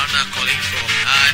runner calling from